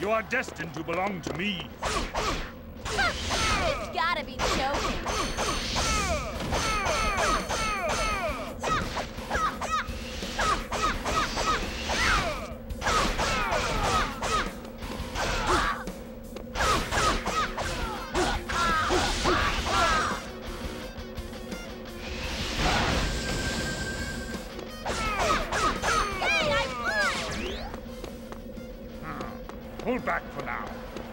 You are destined to belong to me. You've gotta be joking. Hold back for now.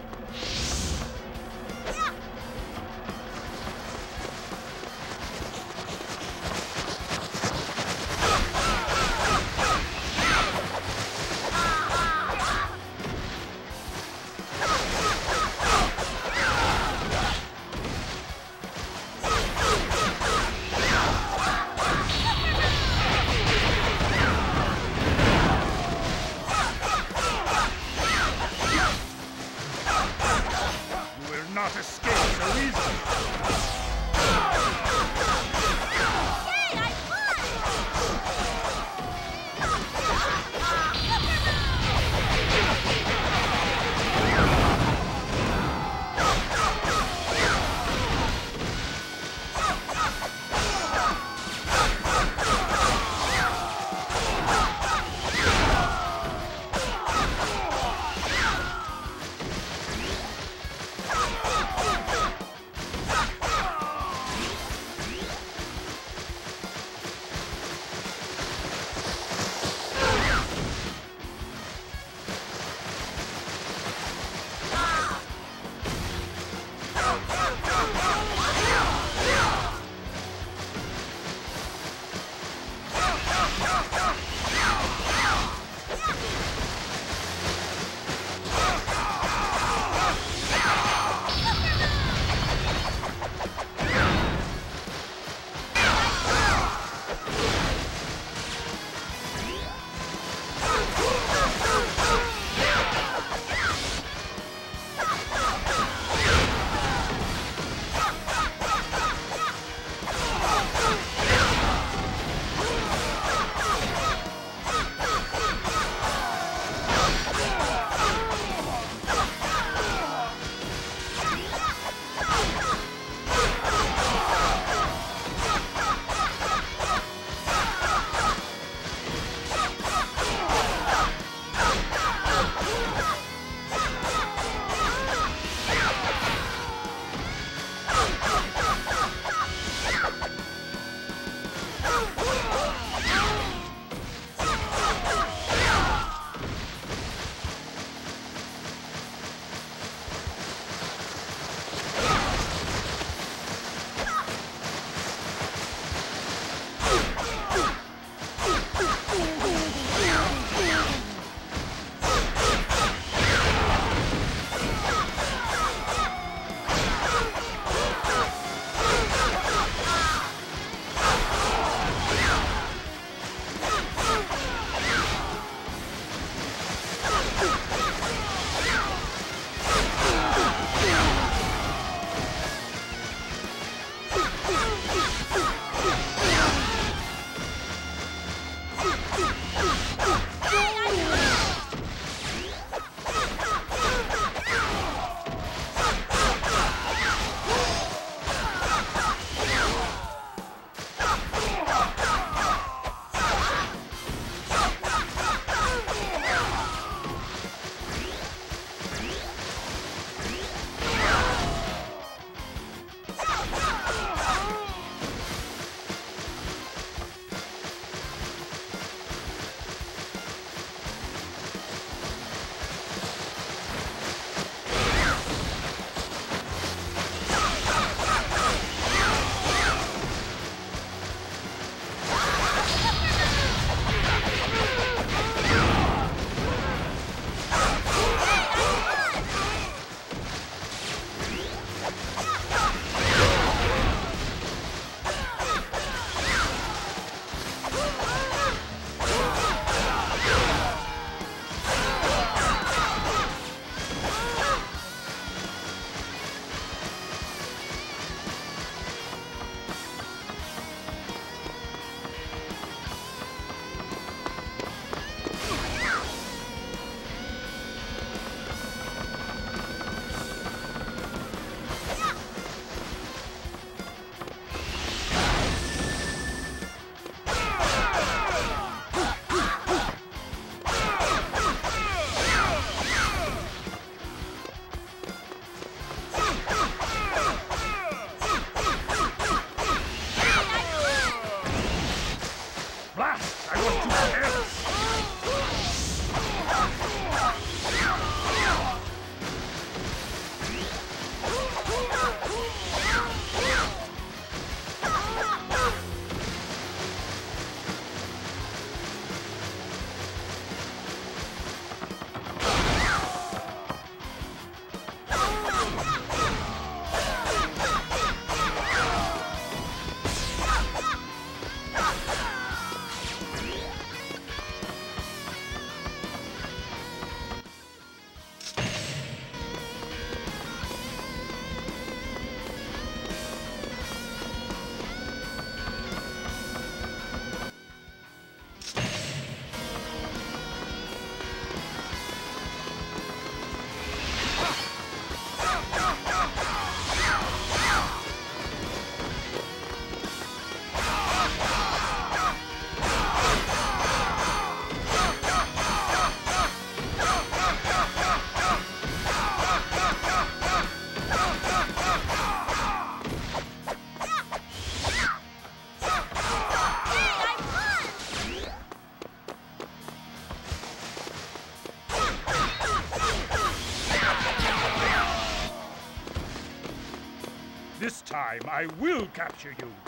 Time I will capture you.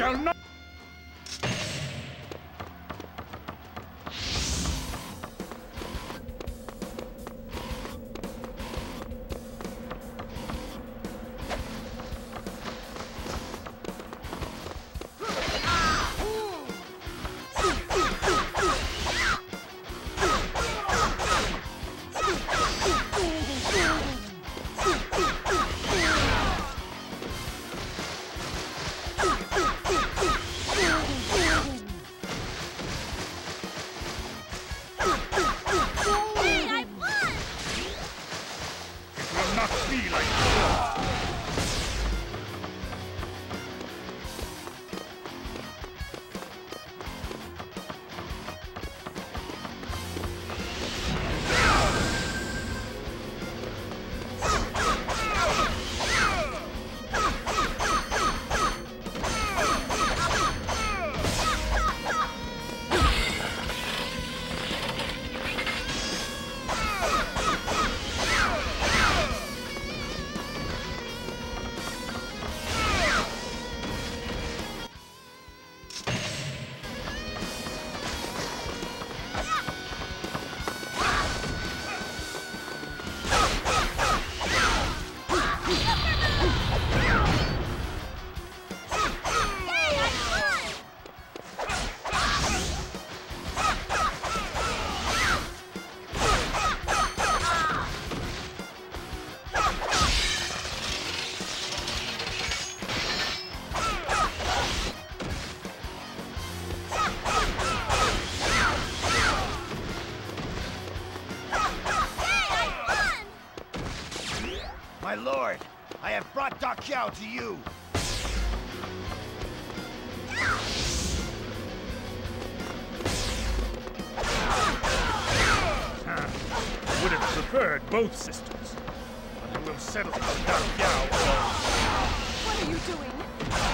Shall not. Will not I have brought Da Qiao to you. I would have preferred both sisters. But I will settle for Da Qiao alone. What are you doing?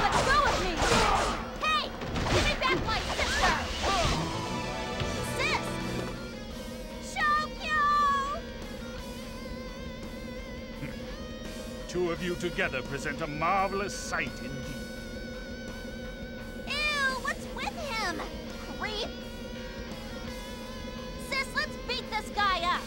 Let go of me! Hey! Give me back my Two of you together present a marvelous sight indeed. Ew! What's with him? Creep! Sis, let's beat this guy up!